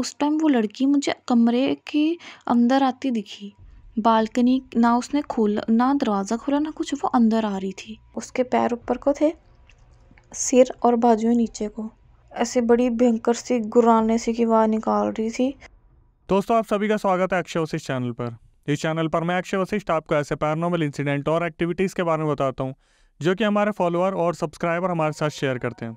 उस टाइम वो लड़की मुझे कमरे के अंदर आती दिखी। बालकनी ना उसने खोला, ना दरवाज़ा खोला, ना कुछ, वो अंदर आ रही थी। उसके पैर ऊपर को थे, सिर और बाजुएँ नीचे को। ऐसे बड़ी भयंकर सी, गुराने सी की आवाज़ निकाल रही थी। दोस्तों, आप सभी का स्वागत है अक्षय वशिष्ठ चैनल पर। इस चैनल पर मैं अक्षय वशिष्ठ आपको ऐसे पैरानॉर्मल इंसिडेंट और एक्टिविटीज़ के बारे में बताता हूँ, जो कि हमारे फॉलोअर और सब्सक्राइबर हमारे साथ शेयर करते हैं।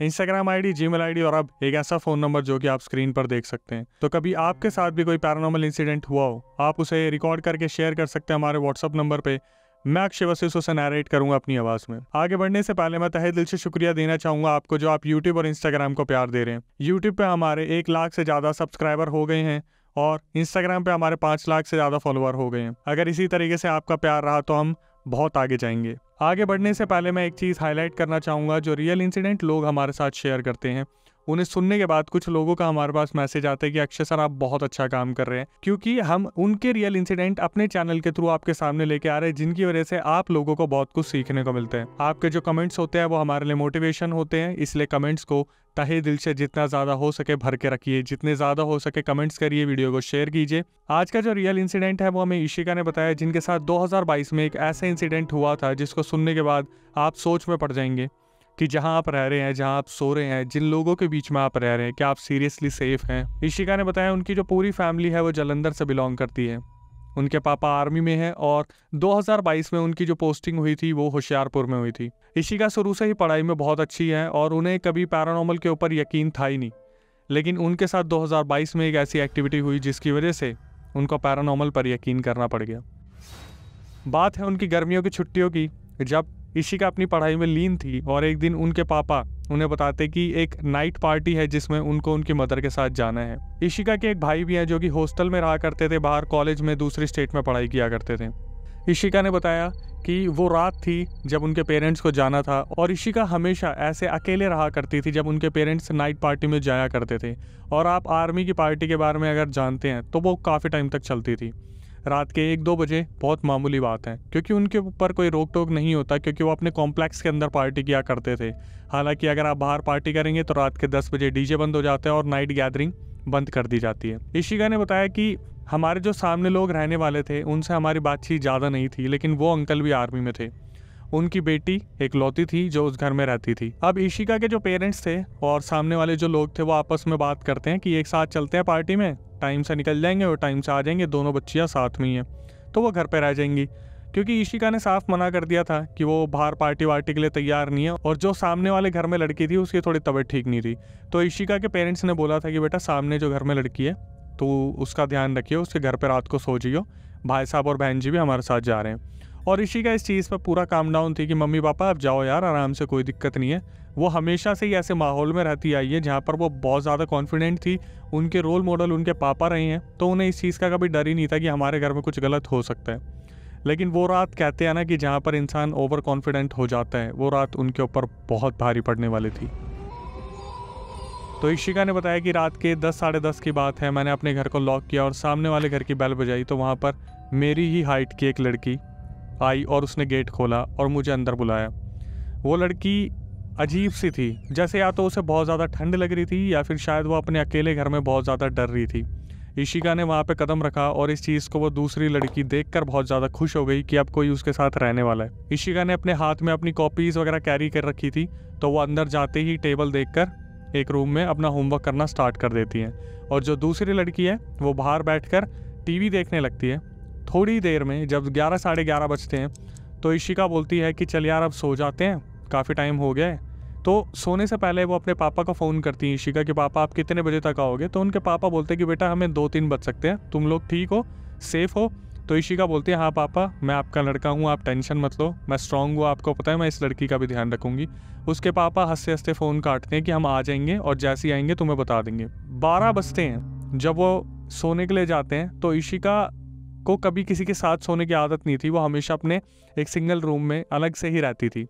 इंस्टाग्राम आईडी जीमेल आईडी और अब एक ऐसा फ़ोन नंबर जो कि आप स्क्रीन पर देख सकते हैं। तो कभी आपके साथ भी कोई पैरानॉर्मल इंसिडेंट हुआ हो, आप उसे रिकॉर्ड करके शेयर कर सकते हैं हमारे व्हाट्सअप नंबर पर मैं अक्षय वशिष्ठ उसे नरेट करूँगा अपनी आवाज़ में। आगे बढ़ने से पहले मैं तहे दिल से शुक्रिया देना चाहूँगा आपको जो आप यूट्यूब और इंस्टाग्राम को प्यार दे रहे हैं। यूट्यूब पे हमारे एक लाख से ज़्यादा सब्सक्राइबर हो गए हैं और इंस्टाग्राम पे हमारे पाँच लाख से ज़्यादा फॉलोअर हो गए हैं। अगर इसी तरीके से आपका प्यार रहा तो हम बहुत आगे जाएँगे। आगे बढ़ने से पहले मैं एक चीज़ हाईलाइट करना चाहूँगा जो रियल इंसिडेंट लोग हमारे साथ शेयर करते हैं। उन्हें सुनने के बाद कुछ लोगों का हमारे पास मैसेज आता है कि अक्षय सर, आप बहुत अच्छा काम कर रहे हैं। क्योंकि हम उनके रियल इंसिडेंट अपने चैनल के थ्रू आपके सामने लेके आ रहे हैं, जिनकी वजह से आप लोगों को बहुत कुछ सीखने को मिलते हैं। आपके जो कमेंट्स होते हैं, वो हमारे लिए मोटिवेशन होते हैं, इसलिए कमेंट्स को तहे दिल से जितना ज़्यादा हो सके भर के रखिए। जितने ज़्यादा हो सके कमेंट्स करिए वीडियो को शेयर कीजिए। आज का जो रियल इंसिडेंट है, वो हमें ईशिका ने बताया, जिनके साथ 2022 में एक ऐसा इंसिडेंट हुआ था, जिसको सुनने के बाद आप सोच में पड़ जाएँगे। कि जहाँ आप रह रहे हैं, जहाँ आप सो रहे हैं, जिन लोगों के बीच में आप रह रहे हैं, क्या आप सीरियसली सेफ़ हैं? ईशिका ने बताया, उनकी जो पूरी फैमिली है, वो जलंधर से बिलोंग करती है। उनके पापा आर्मी में है और 2022 में उनकी जो पोस्टिंग हुई थी, वो होशियारपुर में हुई थी। ईशिका शुरू से ही पढ़ाई में बहुत अच्छी है और उन्हें कभी पैरानॉर्मल के ऊपर यकीन था ही नहीं। लेकिन उनके साथ 2022 में एक ऐसी एक्टिविटी हुई, जिसकी वजह से उनको पैरानॉर्मल पर यकीन करना पड़ गया। बात है उनकी गर्मियों की छुट्टियों की, जब ईशिका अपनी पढ़ाई में लीन थी और एक दिन उनके पापा उन्हें बताते कि एक नाइट पार्टी है जिसमें उनको उनकी मदर के साथ जाना है। ईशिका के एक भाई भी हैं जो कि हॉस्टल में रहा करते थे, बाहर कॉलेज में दूसरी स्टेट में पढ़ाई किया करते थे। ईशिका ने बताया कि वो रात थी जब उनके पेरेंट्स को जाना था और ईशिका हमेशा ऐसे अकेले रहा करती थी जब उनके पेरेंट्स नाइट पार्टी में जाया करते थे। और आप आर्मी की पार्टी के बारे में अगर जानते हैं तो वो काफ़ी टाइम तक चलती थी। रात के एक दो बजे बहुत मामूली बात है, क्योंकि उनके ऊपर कोई रोक टोक नहीं होता, क्योंकि वो अपने कॉम्प्लेक्स के अंदर पार्टी किया करते थे। हालाँकि अगर आप बाहर पार्टी करेंगे तो रात के दस बजे डीजे बंद हो जाते हैं और नाइट गैदरिंग बंद कर दी जाती है। ईशिका ने बताया कि हमारे जो सामने लोग रहने वाले थे, उनसे हमारी बातचीत ज़्यादा नहीं थी, लेकिन वो अंकल भी आर्मी में थे। उनकी बेटी एक लौती थी जो उस घर में रहती थी। अब ईशिका के जो पेरेंट्स थे और सामने वाले जो लोग थे, वो आपस में बात करते हैं कि एक साथ चलते हैं पार्टी में? टाइम से निकल जाएँगे और टाइम से आ जाएँगे, दोनों बच्चियाँ साथ में ही हैं। तो वो घर पर रह जाएँगी। क्योंकि ईशिका ने साफ़ मना कर दिया था कि वो बाहर पार्टी वार्टी के लिए तैयार नहीं है और जो सामने वाले घर में लड़की थी, उसकी थोड़ी तबीयत ठीक नहीं थी। तो ईशिका के पेरेंट्स ने बोला था कि बेटा, सामने जो घर में लड़की है तो उसका ध्यान रखिए, उसके घर पर रात को सो जियो। भाई साहब और बहन जी भी हमारे साथ जा रहे हैं। और ईशिका इस चीज़ पर पूरा काम डाउन थी कि, मम्मी पापा अब जाओ यार, आराम से कोई दिक्कत नहीं है। वो हमेशा से ही ऐसे माहौल में रहती आई है, जहाँ पर वो बहुत ज़्यादा कॉन्फिडेंट थी, उनके रोल मॉडल उनके पापा रहे हैं तो उन्हें इस चीज़ का कभी डर ही नहीं था कि हमारे घर में कुछ गलत हो सकता है। लेकिन वो रात कहते हैं ना कि जहाँ पर इंसान ओवर कॉन्फिडेंट हो जाता है, वो रात उनके ऊपर बहुत भारी पड़ने वाली थी। तो इशिका ने बताया कि रात के दस, साढ़े दस की बात है, मैंने अपने घर को लॉक किया और सामने वाले घर की बेल बजाई तो वहाँ पर मेरी ही हाइट की एक लड़की आई और उसने गेट खोला और मुझे अंदर बुलाया। वो लड़की अजीब सी थी। जैसे या तो उसे बहुत ज़्यादा ठंड लग रही थी या फिर शायद वो अपने अकेले घर में बहुत ज़्यादा डर रही थी। ईशिका ने वहाँ पे कदम रखा और इस चीज़ को वो दूसरी लड़की देखकर बहुत ज़्यादा खुश हो गई कि अब कोई उसके साथ रहने वाला है। ईशिका ने अपने हाथ में अपनी कॉपीज़ वगैरह कैरी कर रखी थी तो वो अंदर जाते ही टेबल देखकर एक रूम में अपना होमवर्क करना स्टार्ट कर देती हैं। और जो दूसरी लड़की है, वो बाहर बैठकर टीवी देखने लगती है। थोड़ी देर में, जब ग्यारह साढ़े ग्यारह बजते हैं तो ईशिका बोलती है कि, चल यार, अब सो जाते हैं। काफ़ी टाइम हो गया है। तो सोने से पहले वो अपने पापा को फ़ोन करती हैं ईशिका के, पापा, आप कितने बजे तक आओगे? तो उनके पापा बोलते हैं कि, बेटा, हमें दो तीन बज सकते हैं। तुम लोग ठीक हो? सेफ़ हो? तो ईशिका बोलती है हाँ पापा, मैं आपका लड़का हूँ, आप टेंशन मत लो। मैं स्ट्रांग हूँ, आपको पता है, मैं इस लड़की का भी ध्यान रखूँगी। उसके पापा हँसते हँसते फ़ोन काटते हैं कि, हम आ जाएँगे और जैसे ही आएँगे, तुम्हें बता देंगे। बारह बजते हैं। जब वो सोने के लिए जाते हैं तो ईशिका को कभी किसी के साथ सोने की आदत नहीं थी। वो हमेशा अपने एक सिंगल रूम में अलग से ही रहती थी।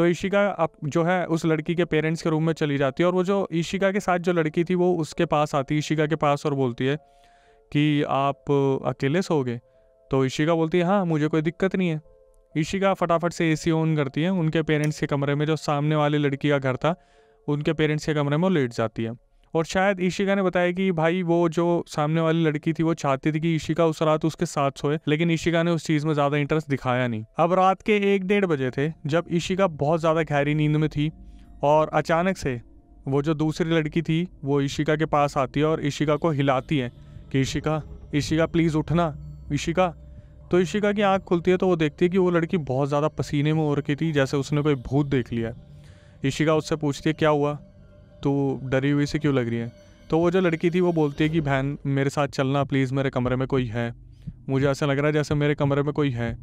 तो ईशिका अब जो है उस लड़की के पेरेंट्स के रूम में चली जाती है और वो जो ईशिका के साथ जो लड़की थी वो उसके पास आती है, ईशिका के पास और बोलती है कि आप अकेले सोओगे? तो ईशिका बोलती है हाँ मुझे कोई दिक्कत नहीं है। ईशिका फटाफट से एसी ऑन करती है, उनके पेरेंट्स के कमरे में जो सामने वाली लड़की का घर था, उनके पेरेंट्स के कमरे में वो लेट जाती है। और शायद ईशिका ने बताया कि भाई वो जो सामने वाली लड़की थी, वो चाहती थी कि ईशिका उस रात उसके साथ सोए, लेकिन ईशिका ने उस चीज़ में ज़्यादा इंटरेस्ट दिखाया नहीं। अब रात के एक डेढ़ बजे थे, जब ईशिका बहुत ज़्यादा गहरी नींद में थी और अचानक से वो जो दूसरी लड़की थी, वो ईशिका के पास आती है और ईशिका को हिलाती है कि ईशिका ईशिका प्लीज़ उठना, ईशिका। तो ईशिका की आँख खुलती है तो वो देखती है कि वो लड़की बहुत ज़्यादा पसीने में हो रखी थी, जैसे उसने कोई भूत देख लिया। ईशिका उससे पूछती है, क्या हुआ? तो डरी हुई से क्यों लग रही है? तो वो जो लड़की थी, वो बोलती है कि, बहन, मेरे साथ चलना प्लीज़ मेरे कमरे में कोई है। मुझे ऐसा लग रहा है जैसे मेरे कमरे में कोई है।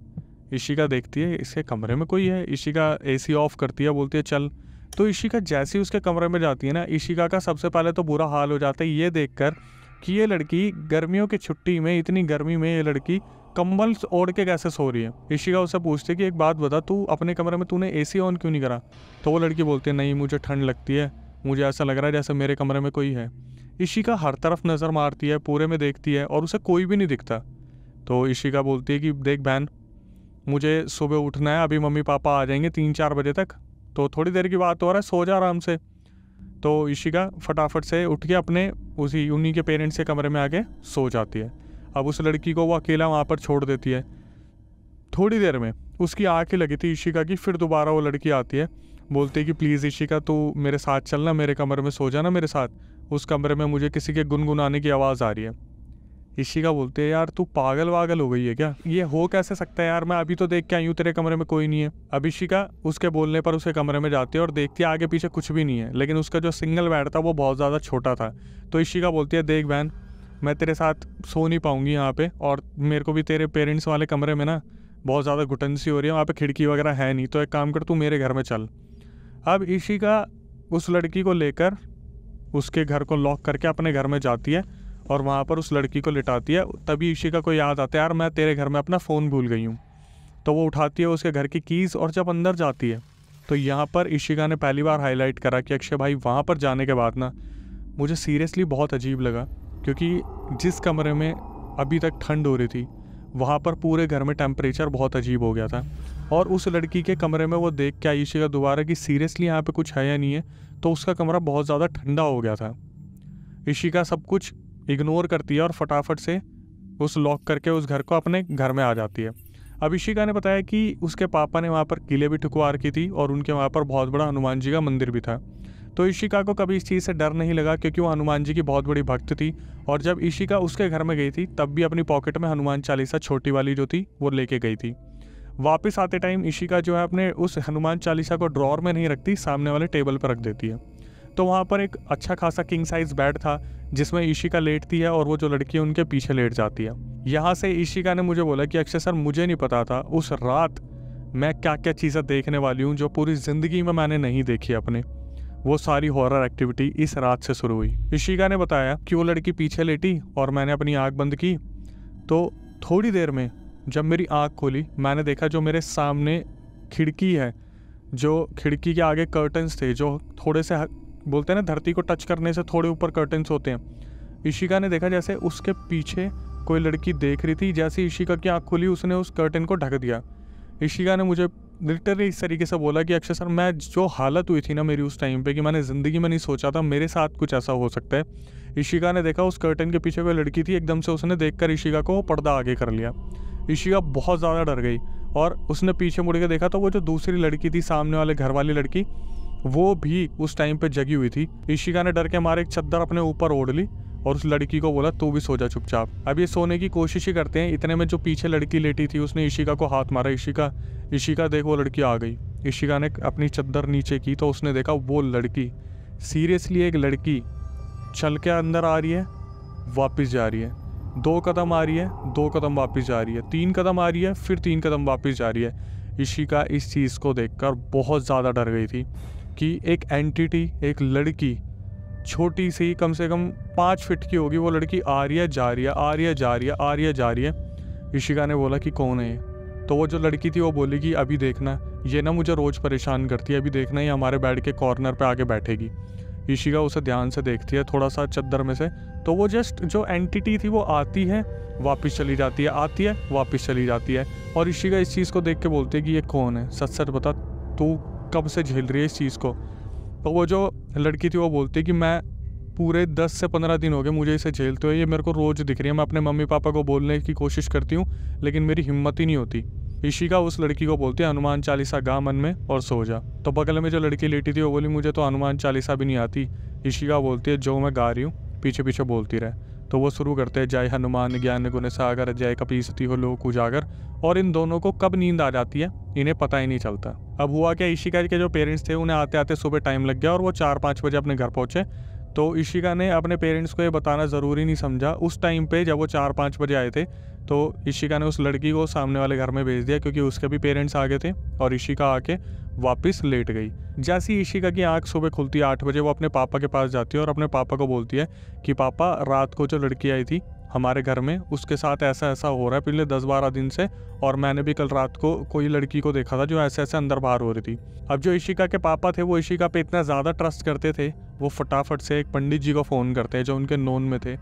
ईशिका देखती है, इसके कमरे में कोई है? ईशिका एसी ऑफ़ करती है, बोलती है, चल। तो ईशिका जैसे ही उसके कमरे में जाती है ना ईशिका का सबसे पहले तो बुरा हाल हो जाता है ये देखकर कि ये लड़की गर्मियों की छुट्टी में, इतनी गर्मी में ये लड़की कंबल ओढ़ के कैसे सो रही है? ईशिका उससे पूछती है कि, एक बात बता, तू अपने कमरे में तूने एसी ऑन क्यों नहीं करा? तो वो लड़की बोलती है, नहीं, मुझे ठंड लगती है। मुझे ऐसा लग रहा है जैसे मेरे कमरे में कोई है। ईशिका हर तरफ़ नज़र मारती है, पूरे में देखती है और उसे कोई भी नहीं दिखता। तो ईशिका बोलती है कि, देख बहन, मुझे सुबह उठना है, अभी मम्मी पापा आ जाएँगे तीन चार बजे तक। तो थोड़ी देर की बात हो रहा है, सो जा आराम से। तो ईशिका फटाफट से उठ के अपने उसी उन्हीं के पेरेंट्स के कमरे में आके सो जाती है। अब उस लड़की को वो अकेला वहाँ पर छोड़ देती है। थोड़ी देर में उसकी आँखें लगी थी ईशिका की फिर दोबारा वो लड़की आती है। बोलती कि, प्लीज़ ईशिका तू मेरे साथ चलना मेरे कमरे में सो जाना मेरे साथ। उस कमरे में मुझे किसी के गुनगुनाने की आवाज़ आ रही है। ईशिका बोलते हैं, यार, तू पागल वागल हो गई है क्या? ये हो कैसे सकता है यार? मैं अभी तो देख के आई हूँ, तेरे कमरे में कोई नहीं है। अब ईशिका उसके बोलने पर उसके कमरे में जाती है और देखती है, आगे पीछे कुछ भी नहीं है। लेकिन उसका जो सिंगल बेड था, वो बहुत ज़्यादा छोटा था। तो ईशिका बोलती है, देख बहन, मैं तेरे साथ सो नहीं पाऊँगी यहाँ पर और मेरे को भी तेरे पेरेंट्स वाले कमरे में ना बहुत ज़्यादा घुटन सी हो रही है, वहाँ पर खिड़की वगैरह है नहीं। तो एक काम कर, तू मेरे घर में चल। अब ईशिका उस लड़की को लेकर उसके घर को लॉक करके अपने घर में जाती है और वहाँ पर उस लड़की को लिटाती है। तभी ईशिका को याद आता है, यार, मैं तेरे घर में अपना फ़ोन भूल गई हूँ। तो वो उठाती है उसके घर की कीज़ और जब अंदर जाती है तो यहाँ पर ईशिका ने पहली बार हाईलाइट करा कि, अक्षय भाई, वहाँ पर जाने के बाद ना, मुझे सीरियसली बहुत अजीब लगा, क्योंकि जिस कमरे में अभी तक ठंड हो रही थी, वहाँ पर पूरे घर में टेम्परेचर बहुत अजीब हो गया था। और उस लड़की के कमरे में वो देख के आई ईशिका दोबारा कि सीरियसली यहाँ पे कुछ है या नहीं है तो उसका कमरा बहुत ज़्यादा ठंडा हो गया था। ईशिका सब कुछ इग्नोर करती है और फटाफट से उस लॉक करके उस घर को अपने घर में आ जाती है। अब ईशिका ने बताया कि उसके पापा ने वहाँ पर किले भी ठुकवा रखी थी और उनके वहाँ पर बहुत बड़ा हनुमान जी का मंदिर भी था। तो ईशिका को कभी इस चीज़ से डर नहीं लगा क्योंकि वो हनुमान जी की बहुत बड़ी भक्त थी और जब ईशिका उसके घर में गई थी, तब भी अपनी पॉकेट में हनुमान चालीसा छोटी वाली जो थी, वो लेके गई थी। वापस आते टाइम इशिका जो है अपने उस हनुमान चालीसा को ड्रॉर में नहीं रखती, सामने वाले टेबल पर रख देती है। तो वहाँ पर एक अच्छा खासा किंग साइज़ बेड था, जिसमें ईशिका लेटती है और वो जो लड़की है, उनके पीछे लेट जाती है। यहाँ से ईशिका ने मुझे बोला कि अक्षय सर, मुझे नहीं पता था उस रात मैं क्या क्या चीज़ें देखने वाली हूँ, जो पूरी ज़िंदगी में मैंने नहीं देखी अपने। वो सारी हॉरर एक्टिविटी इस रात से शुरू हुई। ईशिका ने बताया कि वो लड़की पीछे लेटी और मैंने अपनी आँख बंद की। तो थोड़ी देर में जब मेरी आँख खोली, मैंने देखा जो मेरे सामने खिड़की है, जो खिड़की के आगे कर्टन्स थे, जो थोड़े से बोलते हैं ना, धरती को टच करने से थोड़े ऊपर कर्टन्स होते हैं। ईशिका ने देखा जैसे उसके पीछे कोई लड़की देख रही थी, जैसे ईशिका की आँख खुली, उसने उस कर्टन को ढक दिया। ईशिका ने मुझे लिटरली इस तरीके से बोला कि, अक्षय सर, मैं जो हालत हुई थी ना मेरी उस टाइम पे कि मैंने ज़िंदगी में नहीं सोचा था, मेरे साथ कुछ ऐसा हो सकता है। ईशिका ने देखा उस कर्टन के पीछे कोई लड़की थी, एकदम से उसने देख कर ईशिका को पर्दा आगे कर लिया। ईशिका बहुत ज़्यादा डर गई और उसने पीछे मुड़ के देखा तो वो जो दूसरी लड़की थी, सामने वाले घर वाली लड़की, वो भी उस टाइम पे जगी हुई थी। ईशिका ने डर के मारे एक चद्दर अपने ऊपर ओढ़ ली और उस लड़की को बोला, तू भी सो जा चुपचाप। अब ये सोने की कोशिश ही करते हैं। इतने में जो पीछे लड़की लेटी थी, उसने ईशिका को हाथ मारा। ईशिका ईशिका देख वो लड़की आ गई। ईशिका ने अपनी चद्दर नीचे की तो उसने देखा वो लड़की सीरियसली एक लड़की चल के अंदर आ रही है, वापस जा रही है। दो कदम आ रही है, दो कदम वापस जा रही है। तीन कदम आ रही है, फिर तीन कदम वापस जा रही है। ईशिका इस चीज़ को देखकर बहुत ज़्यादा डर गई थी कि एक एंटिटी एक लड़की, छोटी सी कम से कम पाँच फिट की होगी, वो लड़की आ रही है, जा रही है, आ रही है, जा रही है, आ रही है, जा रही है। ईशिका ने बोला कि कौन है ये? तो वो जो लड़की थी, वो बोली कि अभी देखना, ये ना मुझे रोज़ परेशान करती है, अभी देखना ये हमारे बेड के कॉर्नर पे आके बैठेगी। ईशिका उसे ध्यान से देखती है थोड़ा सा चद्दर में से। तो वो जस्ट जो एंटिटी थी वो आती है, वापस चली जाती है, आती है, वापस चली जाती है। और ईशिका इस चीज़ को देख के बोलती है कि ये कौन है? सच सच बता, तू कब से झेल रही है इस चीज़ को? तो वो जो लड़की थी वो बोलती है कि मैं पूरे दस से पंद्रह दिन हो गए मुझे इसे झेलते हुए, ये मेरे को रोज़ दिख रही है, मैं अपने मम्मी पापा को बोलने की कोशिश करती हूँ, लेकिन मेरी हिम्मत ही नहीं होती। ईशिका उस लड़की को बोलती है, हनुमान चालीसा गा मन में और सो जा। तो बगल में जो लड़की लेटी थी, वो बोली, मुझे तो हनुमान चालीसा भी नहीं आती। ईशिका बोलती है, जो मैं गा रही हूँ, पीछे पीछे बोलती रहे। तो वो शुरू करते हैं, जय हनुमान, ज्ञान गुण सागर, जय कपीसती हो लोक उजागर। और इन दोनों को कब नींद आ जाती है, इन्हें पता ही नहीं चलता। अब हुआ क्या ईशिका के जो पेरेंट्स थे, उन्हें आते आते सुबह टाइम लग गया और वो चार पाँच बजे अपने घर पहुँचे। तो ईशिका ने अपने पेरेंट्स को ये बताना ज़रूरी नहीं समझा। उस टाइम पे जब वो चार पाँच बजे आए थे तो ईशिका ने उस लड़की को सामने वाले घर में भेज दिया क्योंकि उसके भी पेरेंट्स आ गए थे और ईशिका आके वापस लेट गई। जैसी ईशिका की आँख सुबह खुलती है आठ बजे, वो अपने पापा के पास जाती है और अपने पापा को बोलती है कि, पापा, रात को जो लड़की आई थी हमारे घर में, उसके साथ ऐसा ऐसा हो रहा है पिछले दस बारह दिन से और मैंने भी कल रात को कोई लड़की को देखा था जो ऐसे ऐसे अंदर बाहर हो रही थी। अब जो ईशिका के पापा थे, वो ईशिका पे इतना ज़्यादा ट्रस्ट करते थे, वो फटाफट से एक पंडित जी को फ़ोन करते हैं जो उनके नोन में थे।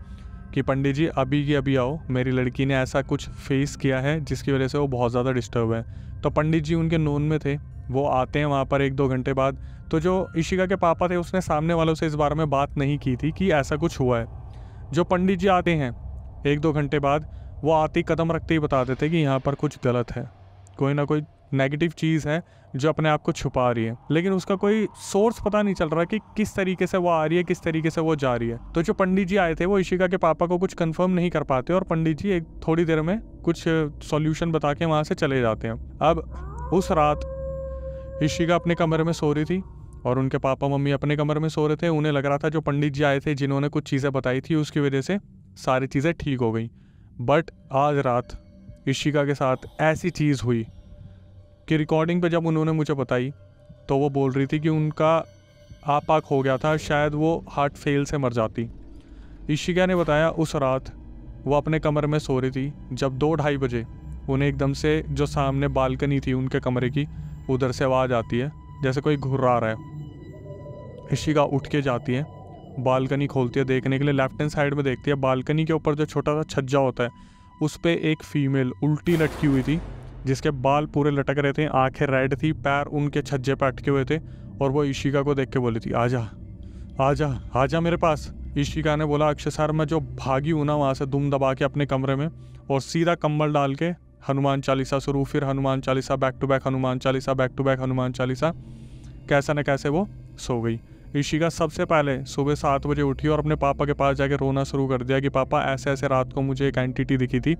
कि पंडित जी, अभी की अभी आओ। मेरी लड़की ने ऐसा कुछ फेस किया है जिसकी वजह से वो बहुत ज़्यादा डिस्टर्ब है। तो पंडित जी उनके नोन में थे। वो आते हैं वहाँ पर एक दो घंटे बाद। तो जो ईशिका के पापा थे, उसने सामने वालों से इस बारे में बात नहीं की थी कि ऐसा कुछ हुआ है। जो पंडित जी आते हैं, एक दो घंटे बाद, वो आते ही कदम रखते ही बता देते कि यहाँ पर कुछ गलत है। कोई ना कोई नेगेटिव चीज़ है जो अपने आप को छुपा रही है। लेकिन उसका कोई सोर्स पता नहीं चल रहा कि किस तरीके से वो आ रही है, किस तरीके से वो जा रही है। तो जो पंडित जी आए थे, वो ईशिका के पापा को कुछ कंफर्म नहीं कर पाते और पंडित जी एक थोड़ी देर में कुछ सॉल्यूशन बता के वहाँ से चले जाते हैं। अब उस रात ईशिका अपने कमरे में सो रही थी और उनके पापा मम्मी अपने कमरे में सो रहे थे। उन्हें लग रहा था जो पंडित जी आए थे, जिन्होंने कुछ चीज़ें बताई थी, उसकी वजह से सारी चीज़ें ठीक हो गई। बट आज रात ईशिका के साथ ऐसी चीज़ हुई कि रिकॉर्डिंग पे जब उन्होंने मुझे बताई तो वो बोल रही थी कि उनका आपाक हो गया था, शायद वो हार्ट फेल से मर जाती। ईशिका ने बताया, उस रात वो अपने कमरे में सो रही थी, जब दो ढाई बजे उन्हें एकदम से जो सामने बालकनी थी उनके कमरे की, उधर से आवाज़ आती है, जैसे कोई घुर्रा रहा है। ईशिका उठ के जाती है, बालकनी खोलती है देखने के लिए लेफ़्ट हैंड साइड में देखती है। बालकनी के ऊपर जो छोटा सा छज्जा होता है, उस पर एक फीमेल उल्टी लटकी हुई थी जिसके बाल पूरे लटक रहे थे, आँखें रेड थी, पैर उनके छज्जे पर अटके हुए थे और वो ईशिका को देख के बोली थी, आजा आजा आजा मेरे पास। ईशिका ने बोला, अक्षय सर, मैं जो भागी हूँ ना वहाँ से दुम दबा के अपने कमरे में और सीधा कंबल डाल के हनुमान चालीसा शुरू फिर Hanuman Chalisa back to back Hanuman Chalisa back to back Hanuman Chalisa. कैसा न कैसे वो सो गई। ईशिका सबसे पहले सुबह सात बजे उठी और अपने पापा के पास जाके रोना शुरू कर दिया कि, पापा ऐसे ऐसे रात को मुझे एक एंटिटी दिखी थी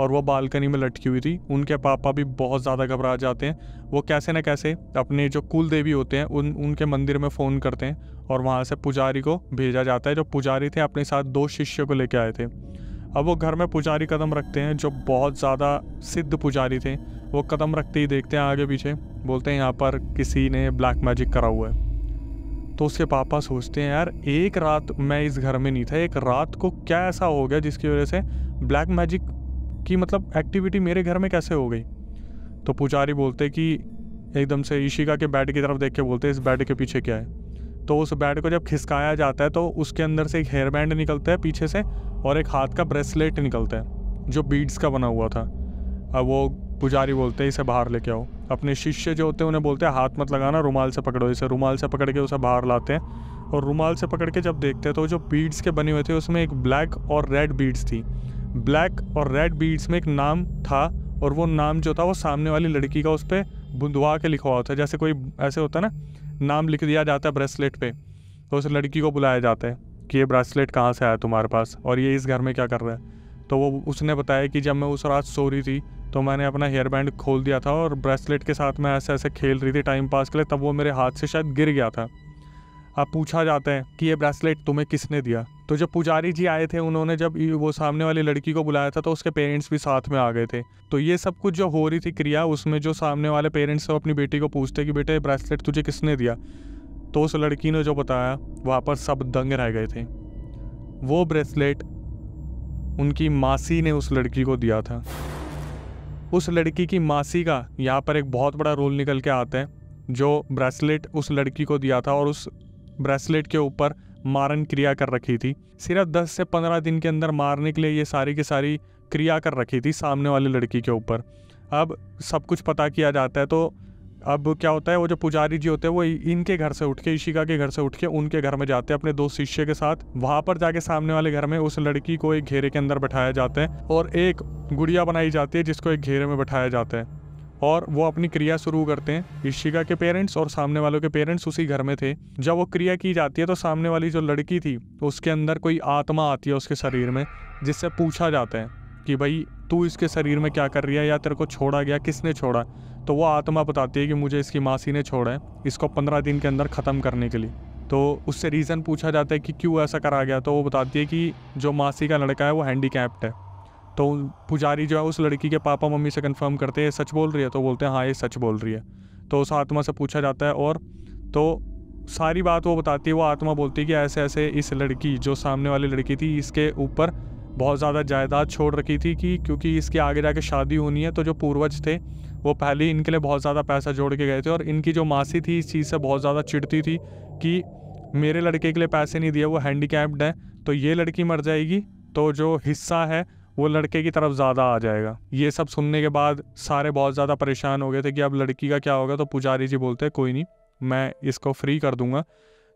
और वो बालकनी में लटकी हुई थी। उनके पापा भी बहुत ज़्यादा घबरा जाते हैं। वो कैसे न कैसे अपने जो कुल देवी होते हैं, उन, उनके मंदिर में फ़ोन करते हैं और वहाँ से पुजारी को भेजा जाता है। जो पुजारी थे, अपने साथ दो शिष्य को लेके आए थे। अब वो घर में पुजारी कदम रखते हैं, जो बहुत ज़्यादा सिद्ध पुजारी थे। वो कदम रखते ही देखते हैं आगे पीछे, बोलते हैं, यहाँ पर किसी ने ब्लैक मैजिक करा हुआ है। तो उसके पापा सोचते हैं, यार, एक रात मैं इस घर में नहीं था। एक रात को क्या ऐसा हो गया जिसकी वजह से ब्लैक मैजिक की मतलब एक्टिविटी मेरे घर में कैसे हो गई? तो पुजारी बोलते कि एकदम से ईशिका के बेड की तरफ़ देख के बोलते, इस बेड के पीछे क्या है? तो उस बेड को जब खिसकाया जाता है तो उसके अंदर से एक हेयर बैंड निकलता है, पीछे से, और एक हाथ का ब्रेसलेट निकलता है, जो बीड्स का बना हुआ था। अब वो पुजारी बोलते हैं इसे बाहर लेके आओ। अपने शिष्य जो होते हैं, उन्हें बोलते हैं, हाथ मत लगाना, रुमाल से पकड़ो इसे। रुमाल से पकड़ के उसे बाहर लाते हैं, और रुमाल से पकड़ के जब देखते हैं तो जो बीड्स के बने हुए थे, उसमें एक ब्लैक और रेड बीड्स थी। ब्लैक और रेड बीड्स में एक नाम था और वो नाम जो था वो सामने वाली लड़की का उस पर बुंदवा के लिखा हुआ था। जैसे कोई ऐसे होता है ना, नाम लिख दिया जाता है ब्रेसलेट पे तो उस लड़की को बुलाया जाता है कि ये ब्रेसलेट कहाँ से आया तुम्हारे पास और ये इस घर में क्या कर रहा है? तो वो, उसने बताया कि जब मैं उस रात सो रही थी तो मैंने अपना हेयर बैंड खोल दिया था और ब्रेसलेट के साथ मैं ऐसे ऐसे खेल रही थी टाइम पास के लिए, तब वो मेरे हाथ से शायद गिर गया था। अब पूछा जाता है कि ये ब्रेसलेट तुम्हें किसने दिया? तो जब पुजारी जी आए थे, उन्होंने जब वो सामने वाली लड़की को बुलाया था तो उसके पेरेंट्स भी साथ में आ गए थे। तो ये सब कुछ जो हो रही थी क्रिया, उसमें जो सामने वाले पेरेंट्स सब अपनी बेटी को पूछते कि, बेटे ब्रेसलेट तुझे किसने दिया? तो उस लड़की ने जो बताया, वहाँ पर सब दंग रह गए थे। वो ब्रेसलेट उनकी मासी ने उस लड़की को दिया था। उस लड़की की मासी का यहाँ पर एक बहुत बड़ा रोल निकल के आता है, जो ब्रेसलेट उस लड़की को दिया था और उस ब्रेसलेट के ऊपर मारन क्रिया कर रखी थी। सिर्फ़ 10 से 15 दिन के अंदर मारने के लिए ये सारी की सारी क्रिया कर रखी थी सामने वाली लड़की के ऊपर। अब सब कुछ पता किया जाता है तो अब क्या होता है, वो जो पुजारी जी होते हैं, वो इनके घर से उठ के ईशिका के घर से उठ के उनके घर में जाते हैं, अपने दो शिष्य के साथ। वहाँ पर जाके सामने वाले घर में उस लड़की को एक घेरे के अंदर बैठाया जाता है और एक गुड़िया बनाई जाती है जिसको एक घेरे में बैठाया जाता है। और वो अपनी क्रिया शुरू करते हैं। ईशिका के पेरेंट्स और सामने वालों के पेरेंट्स उसी घर में थे। जब वो क्रिया की जाती है तो सामने वाली जो लड़की थी, उसके अंदर कोई आत्मा आती है उसके शरीर में, जिससे पूछा जाता है कि भाई, तू इसके शरीर में क्या कर रही है या तेरे को छोड़ा गया, किसने छोड़ा? तो वो आत्मा बताती है कि मुझे इसकी मासी ने छोड़ा है, इसको पंद्रह दिन के अंदर ख़त्म करने के लिए। तो उससे रीज़न पूछा जाता है कि क्यों ऐसा करा गया? तो वो बताती है कि जो मासी का लड़का है, वो हैंडीकैप्ड है। तो पुजारी जो है उस लड़की के पापा मम्मी से कंफर्म करते हैं सच बोल रही है? तो बोलते हैं हाँ ये सच बोल रही है। तो उस आत्मा से पूछा जाता है और तो सारी बात वो बताती है, वो आत्मा बोलती है कि ऐसे ऐसे इस लड़की, जो सामने वाली लड़की थी, इसके ऊपर बहुत ज़्यादा जायदाद छोड़ रखी थी कि क्योंकि इसके आगे जाके शादी होनी है तो जो पूर्वज थे, वो पहले इनके लिए बहुत ज़्यादा पैसा जोड़ के गए थे और इनकी जो मासी थी, इस चीज़ से बहुत ज़्यादा चिढ़ती थी कि मेरे लड़के के लिए पैसे नहीं दिए, वो हैंडीकैप्ड है तो ये लड़की मर जाएगी तो जो हिस्सा है वो लड़के की तरफ़ ज़्यादा आ जाएगा। ये सब सुनने के बाद सारे बहुत ज़्यादा परेशान हो गए थे कि अब लड़की का क्या होगा तो पुजारी जी बोलते हैं, कोई नहीं, मैं इसको फ्री कर दूँगा।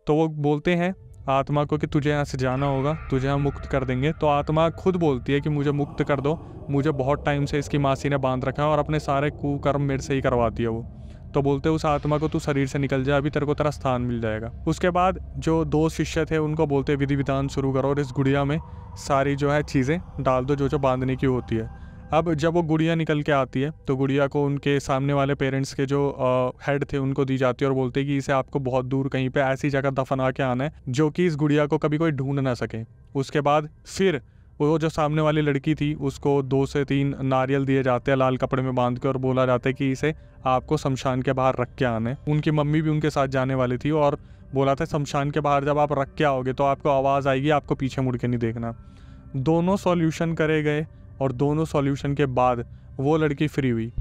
तो वो बोलते हैं, आत्मा को कि तुझे यहाँ से जाना होगा, तुझे हम मुक्त कर देंगे। तो आत्मा खुद बोलती है कि, मुझे मुक्त कर दो, मुझे बहुत टाइम से इसकी मासी ने बाँध रखा है और अपने सारे कुकर्म मेरे से ही करवाती है वो। तो बोलते उस आत्मा को तू शरीर से निकल जाए अभी तेरे को तेरा स्थान मिल जाएगा। उसके बाद जो दो शिष्य थे, उनको बोलते विधि विधान शुरू करो और इस गुड़िया में सारी जो है चीज़ें डाल दो, जो जो बांधने की होती है। अब जब वो गुड़िया निकल के आती है तो गुड़िया को उनके सामने वाले पेरेंट्स के जो हेड थे, उनको दी जाती है और बोलते हैं कि इसे आपको बहुत दूर कहीं पे ऐसी जगह दफना के आना है, जो कि इस गुड़िया को कभी कोई ढूंढ ना सके। उसके बाद फिर वो जो सामने वाली लड़की थी, उसको दो से तीन नारियल दिए जाते हैं लाल कपड़े में बाँध के और बोला जाता है कि इसे आपको शमशान के बाहर रख के आना। है उनकी मम्मी भी उनके साथ जाने वाली थी और बोला था, शमशान के बाहर जब आप रख के आओगे तो आपको आवाज़ आएगी, आपको पीछे मुड़ के नहीं देखना। दोनों सॉल्यूशन करे गए और दोनों सॉल्यूशन के बाद वो लड़की फ्री हुई।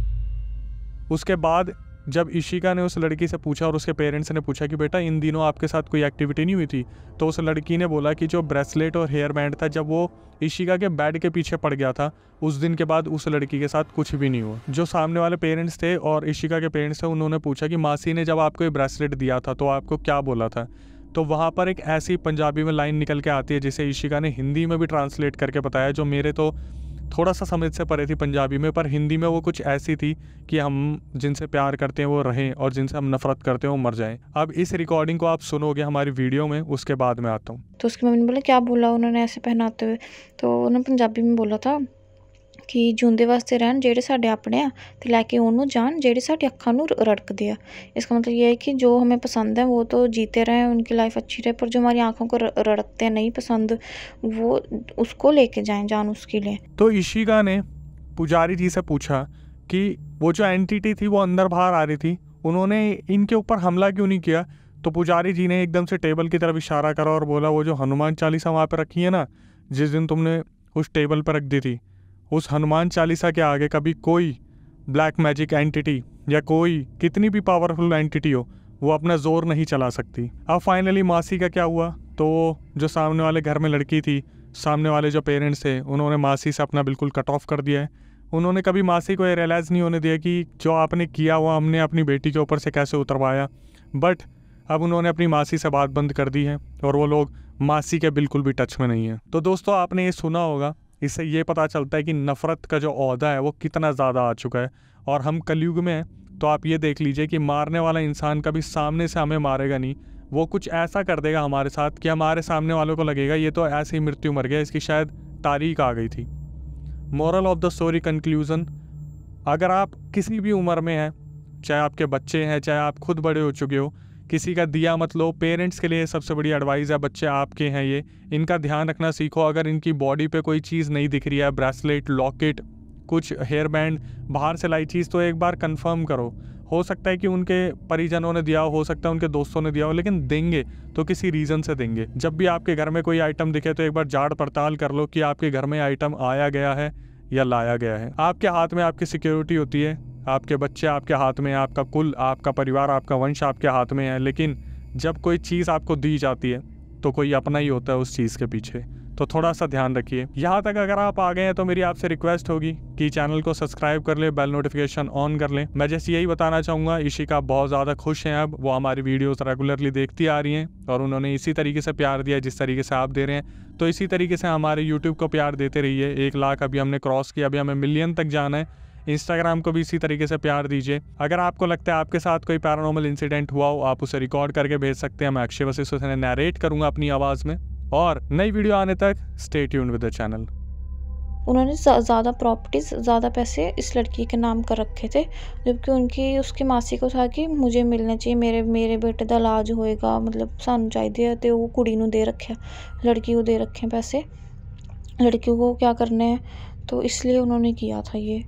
उसके बाद जब इशिका ने उस लड़की से पूछा और उसके पेरेंट्स ने पूछा कि बेटा, इन दिनों आपके साथ कोई एक्टिविटी नहीं हुई थी? तो उस लड़की ने बोला कि जो ब्रेसलेट और हेयर बैंड था, जब वो इशिका के बेड के पीछे पड़ गया था, उस दिन के बाद उस लड़की के साथ कुछ भी नहीं हुआ। जो सामने वाले पेरेंट्स थे और इशिका के पेरेंट्स थे, उन्होंने पूछा कि मासी ने जब आपको ये ब्रेसलेट दिया था तो आपको क्या बोला था? तो वहाँ पर एक ऐसी पंजाबी में लाइन निकल के आती है, जिसे इशिका ने हिंदी में भी ट्रांसलेट करके बताया, जो मेरे तो थोड़ा सा समझ से परे थी पंजाबी में, पर हिंदी में वो कुछ ऐसी थी कि हम जिनसे प्यार करते हैं वो रहें और जिनसे हम नफरत करते हैं वो मर जाएँ। अब इस रिकॉर्डिंग को आप सुनोगे हमारी वीडियो में, उसके बाद में आता हूँ। तो उसकी मम्मी ने बोला, क्या बोला? उन्होंने ऐसे पहनाते हुए। तो उन्होंने पंजाबी में बोला था ਕਿ ਜਿਉਂਦੇ ਵਾਸਤੇ ਰਹਿਣ ਜਿਹੜੇ ਸਾਡੇ ਆਪਣੇ ਆ ਤੇ ਲੈ ਕੇ ਉਹਨੂੰ ਜਾਣ ਜਿਹੜੇ ਸਾਡੀ ਅੱਖਾਂ ਨੂੰ रड़कते हैं इसका मतलब ये है कि जो हमें पसंद है वो तो जीते रहें उनकी लाइफ अच्छी रहे पर जो हमारी आंखों को रड़कते हैं नहीं पसंद वो उसको लेके जाएं जान उसके लिए तो ईशिका ने पुजारी जी से पूछा कि वो जो एंटिटी थी वो अंदर बाहर आ रही थी उन्होंने इनके ऊपर हमला क्यों नहीं किया तो पुजारी जी ने एकदम से टेबल की तरफ इशारा करा और बोला वो जो हनुमान चालीसा वहाँ पर रखी है ना जिस दिन तुमने उस टेबल पर रख दी थी उस हनुमान चालीसा के आगे कभी कोई ब्लैक मैजिक एंटिटी या कोई कितनी भी पावरफुल एंटिटी हो, वो अपना ज़ोर नहीं चला सकती। अब फाइनली मासी का क्या हुआ? तो जो सामने वाले घर में लड़की थी, सामने वाले जो पेरेंट्स थे, उन्होंने मासी से अपना बिल्कुल कट ऑफ़ कर दिया है। उन्होंने कभी मासी को ये रियलाइज़ नहीं होने दिया कि जो आपने किया, वो हमने अपनी बेटी के ऊपर से कैसे उतरवाया। बट अब उन्होंने अपनी मासी से बात बंद कर दी है और वो लोग मासी के बिल्कुल भी टच में नहीं है। तो दोस्तों, आपने ये सुना होगा इससे ये पता चलता है कि नफ़रत का जो अहदा है वो कितना ज़्यादा आ चुका है। और हम कलयुग में हैं तो आप ये देख लीजिए कि मारने वाला इंसान कभी सामने से हमें मारेगा नहीं। वो कुछ ऐसा कर देगा हमारे साथ कि हमारे सामने वालों को लगेगा, ये तो ऐसे ही मृत्यु मर गया, इसकी शायद तारीख आ गई थी। Moral of the story conclusion अगर आप किसी भी उम्र में हैं, चाहे आपके बच्चे हैं, चाहे आप खुद बड़े हो चुके हो किसी का दिया मत लो। पेरेंट्स के लिए सबसे बड़ी एडवाइस है, बच्चे आपके हैं ये। इनका ध्यान रखना सीखो। अगर इनकी बॉडी पे कोई चीज़ नहीं दिख रही है ब्रेसलेट लॉकेट कुछ हेयर बैंड बाहर से लाई चीज़ तो एक बार कंफर्म करो। हो सकता है कि उनके परिजनों ने दिया हो सकता है उनके दोस्तों ने दिया हो, लेकिन देंगे तो किसी रीज़न से देंगे। जब भी आपके घर में कोई आइटम दिखे तो एक बार जाड़ पड़ताल कर लो कि आपके घर में आइटम आया गया है या लाया गया है। आपके हाथ में आपकी सिक्योरिटी होती है। आपके बच्चे आपके हाथ में आपका कुल, आपका परिवार, आपका वंश आपके हाथ में है, लेकिन जब कोई चीज़ आपको दी जाती है तो कोई अपना ही होता है उस चीज़ के पीछे। तो थोड़ा सा ध्यान रखिए। यहाँ तक अगर आप आ गए हैं तो मेरी आपसे रिक्वेस्ट होगी कि चैनल को सब्सक्राइब कर ले, बेल नोटिफिकेशन ऑन कर लें। मैं जैसे यही बताना चाहूँगा इशिका बहुत ज़्यादा खुश हैं अब। वो हमारी वीडियोस रेगुलरली देखती आ रही हैं और उन्होंने इसी तरीके से प्यार दिया जिस तरीके से आप दे रहे हैं। तो इसी तरीके से हमारे यूट्यूब को प्यार देते रहिए। एक लाख अभी हमने क्रॉस किया, अभी हमें मिलियन तक जाना है। इंस्टाग्राम को भी इसी तरीके से प्यार दीजिए। अगर आपको लगता है आपके साथ कोई पैरानॉर्मल इंसिडेंट हुआ हो, आप उसे रिकॉर्ड करके भेज सकते हैं। मैं अक्षय वशिष्ठ उसे नरेट करूँगा अपनी आवाज़ में। और नई वीडियो आने तक stay tune with the channel उन्होंने ज़्यादा प्रॉपर्टीज़ ज़्यादा पैसे इस लड़की के नाम कर रखे थे, जबकि उनकी, उसकी मासी को था कि मुझे मिलना चाहिए, मेरे मेरे बेटे का इलाज होएगा मतलब सानू चाहिए तो वो कुड़ी ਨੂੰ दे रखे, लड़की को दे रखे पैसे। लड़की को क्या करने हैं? तो इसलिए उन्होंने किया था ये।